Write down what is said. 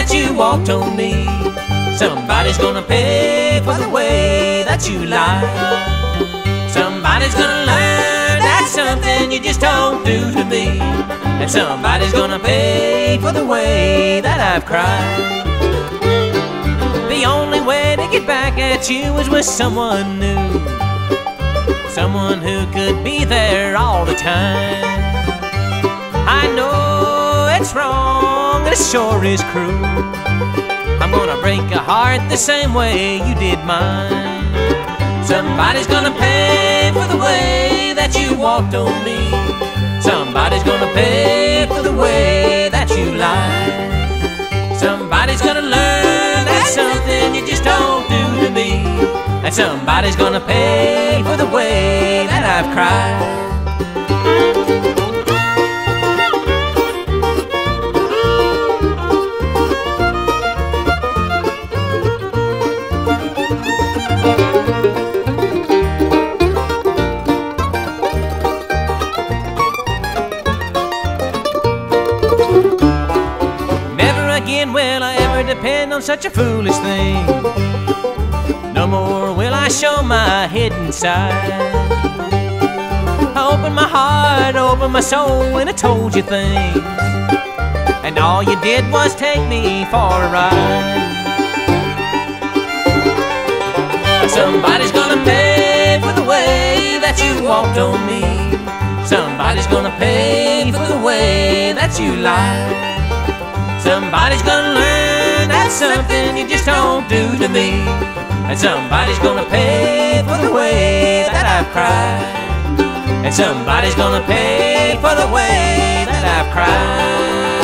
that you walked on me. Somebody's gonna pay for the way that you lie. Somebody's gonna learn that's something you just don't do to me. And somebody's gonna pay for the way that I've cried. The only way to get back at you is with someone new. Someone who could be there all the time. It sure is cruel. I'm gonna break a heart the same way you did mine. Somebody's gonna pay for the way that you walked on me. Somebody's gonna pay for the way that you lied. Somebody's gonna learn that's something you just don't do to me. And somebody's gonna pay for the way that I've cried. Depend on such a foolish thing. No more will I show my hidden side. I opened my heart, opened my soul, and I told you things. And all you did was take me for a ride. Somebody's gonna pay for the way that you walked on me. Somebody's gonna pay for the way that you lied. Somebody's gonna learn something you just don't do to me. And somebody's gonna pay for the way that I've cried. And somebody's gonna pay for the way that I've cried.